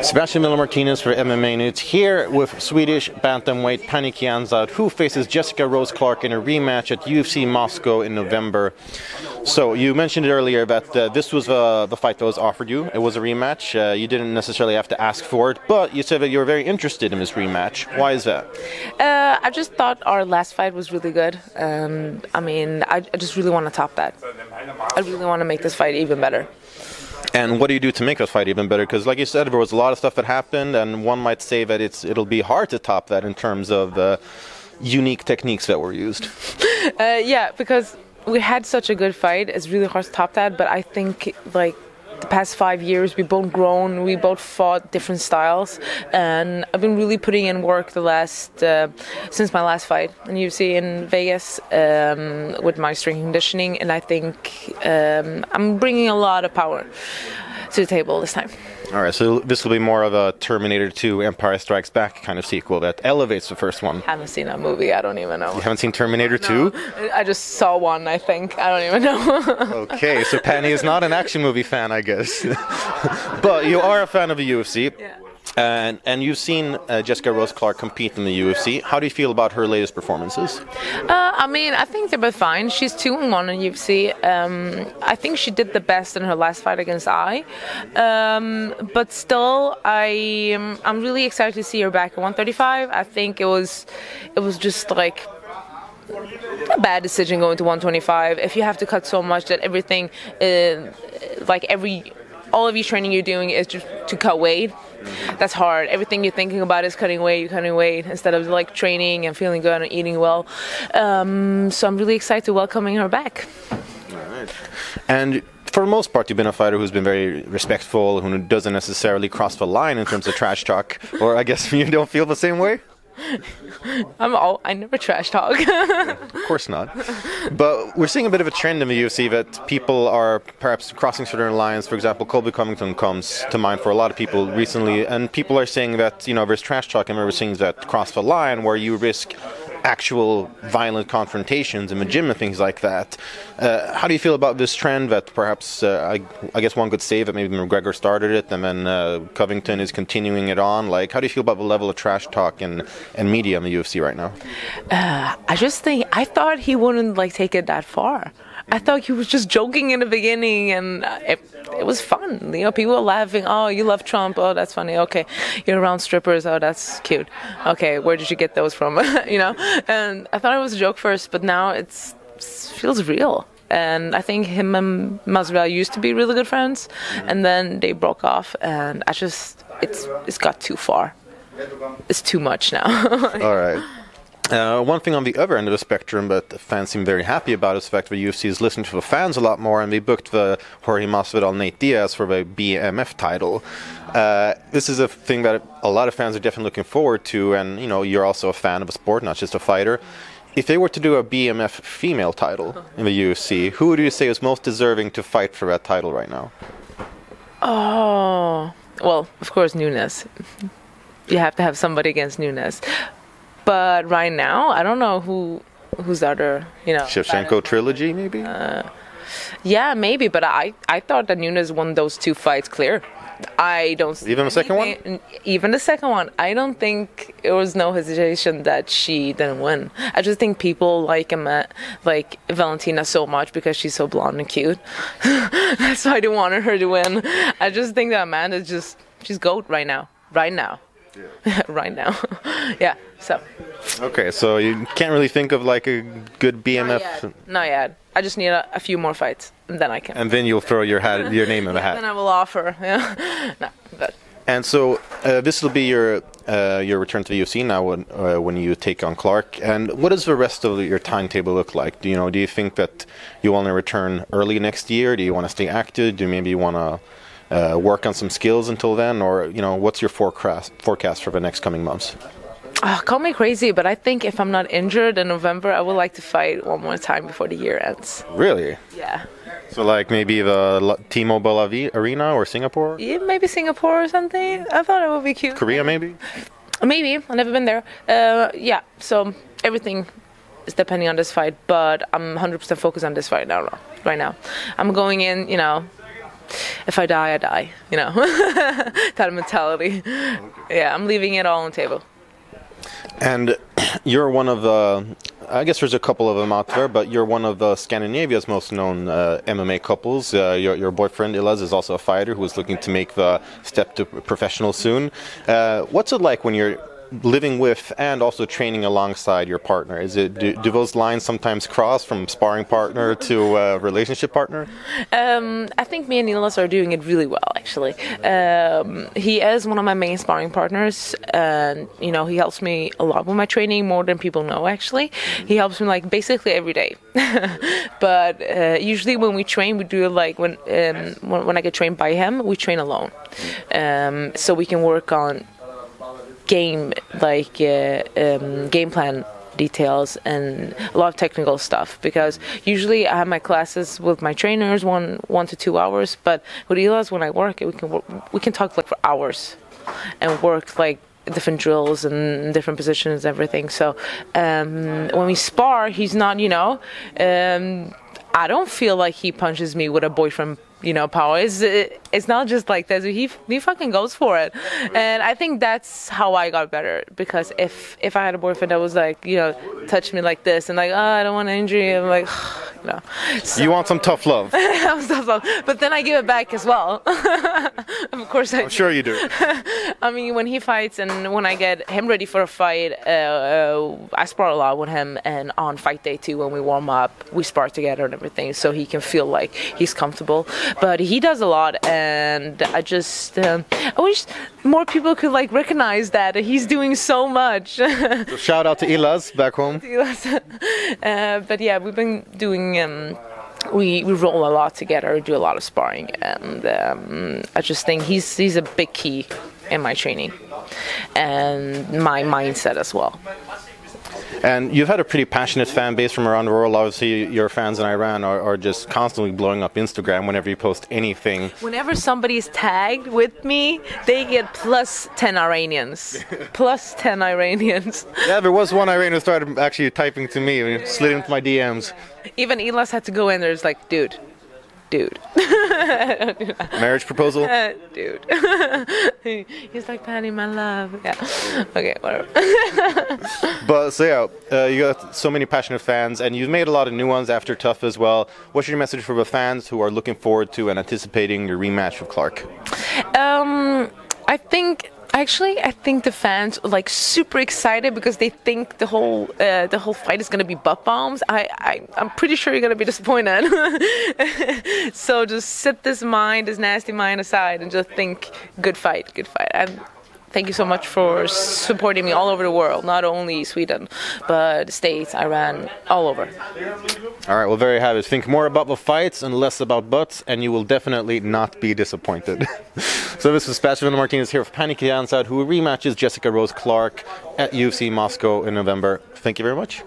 Sebastian Miller Martinez for MMA News here with Swedish bantamweight Pannie Kianzad, who faces Jessica Rose Clark in a rematch at UFC Moscow in November. So you mentioned earlier that uh, this was uh, the fight that was offered you. It was a rematch. Uh, you didn't necessarily have to ask for it, but you said that you were very interested in this rematch. Why is that? Uh, I just thought our last fight was really good, and I mean, I, I just really want to top that. I really want to make this fight even better. And what do you do to make that fight even better? Because, like you said, there was a lot of stuff that happened, and one might say that it's it'll be hard to top that in terms of uh, unique techniques that were used. Uh, yeah, because we had such a good fight. It's really hard to top that, but I think like the past five years we both grown we both fought different styles and i've been really putting in work the last uh, since my last fight in ufc in vegas um, with my strength conditioning and i think um, i'm bringing a lot of power to the table this time all right, so this will be more of a Terminator 2 Empire Strikes Back kind of sequel that elevates the first one. haven't seen that movie. I don't even know. You haven't seen Terminator 2? I just saw one, I think. I don't even know. okay, so Pannie is not an action movie fan, I guess. but you are a fan of the UFC. Yeah. And, and you've seen uh, Jessica Rose Clark compete in the UFC. How do you feel about her latest performances? Uh, I mean, I think they're both fine. She's two and one in UFC. Um, I think she did the best in her last fight against I. Um, but still, I I'm really excited to see her back at 135. I think it was it was just like a bad decision going to 125. If you have to cut so much that everything, uh, like every all of your training you're doing is just to cut weight that's hard. Everything you're thinking about is cutting weight, you're cutting weight instead of like training and feeling good and eating well. Um, so I'm really excited to welcoming her back. All right. And for the most part, you've been a fighter who's been very respectful, who doesn't necessarily cross the line in terms of trash talk. Or I guess you don't feel the same way? I'm all I never trash talk. of course not. But we're seeing a bit of a trend in the UFC that people are perhaps crossing certain lines. For example, Colby Covington comes to mind for a lot of people recently, and people are saying that you know there's trash talk and everything that cross the line where you risk actual violent confrontations in the gym and things like that. Uh, how do you feel about this trend that perhaps, uh, I, I, guess one could say that maybe McGregor started it and then uh, Covington is continuing it on? Like, how do you feel about the level of trash talk and, and media in the UFC right now? Uh, I just think, I thought he wouldn't like take it that far. I thought he was just joking in the beginning, and it, it was fun. You know, people were laughing. Oh, you love Trump. Oh, that's funny. Okay, you're around strippers. Oh, that's cute. Okay, where did you get those from? you know, and I thought it was a joke first, but now it's it feels real. And I think him and Masvidal used to be really good friends, and then they broke off, and I just it's it's got too far. It's too much now. All right. Uh, one thing on the other end of the spectrum, but the fans seem very happy about is the fact that UFC is listening to the fans a lot more, and they booked the Jorge Masvidal Nate Diaz for the BMF title. Uh, this is a thing that a lot of fans are definitely looking forward to, and you know you're also a fan of a sport, not just a fighter. If they were to do a BMF female title in the UFC, who would you say is most deserving to fight for that title right now? Oh, well, of course, Nunes. You have to have somebody against Nunes. But right now, I don't know who who's the other. You know, Shevchenko trilogy, maybe. Uh, yeah, maybe. But I I thought that Nunes won those two fights clear. I don't even the second one. Even the second one, I don't think it was no hesitation that she didn't win. I just think people like Amet, like Valentina so much because she's so blonde and cute. That's why they wanted her to win. I just think that Amanda's just she's goat right now, right now. Yeah. right now. yeah. So. Okay, so you can't really think of like a good BMF. Not yet. Not yet. I just need a, a, few more fights, and then I can. And then you'll throw your hat, your name in the hat. Then I will offer. Yeah. no, but. And so uh, this will be your uh, your return to the UFC now when uh, when you take on Clark. And what does the rest of your timetable look like? Do you know? Do you think that you want to return early next year? Do you want to stay active? Do you maybe want to uh, work on some skills until then, or you know, what's your forecast forecast for the next coming months? Oh, call me crazy, but I think if I'm not injured in November, I would like to fight one more time before the year ends. Really? Yeah. So, like maybe the T-Mobile Arena or Singapore? Yeah, maybe Singapore or something. I thought it would be cute. Korea, maybe? Maybe. I've never been there. Uh, yeah. So everything is depending on this fight, but I'm 100% focused on this fight now. Right now, I'm going in. You know, if I die, I die. You know, that mentality. Yeah, I'm leaving it all on the table. And you're one of the, I guess there's a couple of them out there, but you're one of the Scandinavia's most known uh, MMA couples. Uh, your, your, boyfriend Elias is also a fighter who is looking to make the step to professional soon. Uh, what's it like when you're living with and also training alongside your partner? Is it do, do those lines sometimes cross from sparring partner to uh, relationship partner? Um, I think me and Elias are doing it really well. Actually, um, he is one of my main sparring partners, and you know he helps me a lot with my training more than people know. Actually, he helps me like basically every day. but uh, usually when we train, we do it like when, um, when when I get trained by him, we train alone, um, so we can work on game like uh, um, game plan details and a lot of technical stuff because usually I have my classes with my trainers one one to two hours but with Elias when I work we can work, we can talk like for hours and work like different drills and different positions everything. So um, when we spar he's not you know um, I don't feel like he punches me with a boyfriend you know power it's it's not just like this. he he fucking goes for it. And i think that's how i got better. Because if if i had a boyfriend that was like you know touch me like this and like oh i don't want to injure you i'm like you know so, you want some tough love. Tough love but then i give it back as well. Of course I i'm sure you do. I mean when he fights and when i get him ready for a fight uh, uh, i spar a lot with him. And on fight day too when we warm up we spar together and everything so he can feel like he's comfortable. But he does a lot and i just um, i wish more people could like recognize that he's doing so much. So shout out to Elias back home. Uh, but yeah we've been doing um, we, we roll a lot together, do a lot of sparring, and um, I just think he's he's a big key in my training and my mindset as well. And you've had a pretty passionate fan base from around the world. Obviously, your fans in Iran are, are just constantly blowing up Instagram whenever you post anything. Whenever somebody's tagged with me, they get plus 10 Iranians. plus 10 Iranians. Yeah, there was one Iranian who started actually typing to me and slid into my DMs. Even Elias had to go in there. It's like, dude, dude. Marriage proposal? Uh, dude. He's like, Patty, my love. Yeah. Okay, whatever. but so yeah, uh, you got so many passionate fans, and you've made a lot of new ones after TUF as well. What's your message for the fans who are looking forward to and anticipating your rematch with Clark? Um, I think Actually, I think the fans are like super excited because they think the whole uh, the whole fight is gonna be butt bombs. I, I I'm pretty sure you're gonna be disappointed. so just set this mind, this nasty mind aside, and just think good fight, good fight. And thank you so much for supporting me all over the world, not only Sweden, but States, Iran, all over. All right, well, very happy. Think more about the fights and less about butts, and you will definitely not be disappointed. so this is Sebastian Martinez here with Pannie Kianzad, who rematches Jessica Rose Clark at UFC Moscow in November. Thank you very much.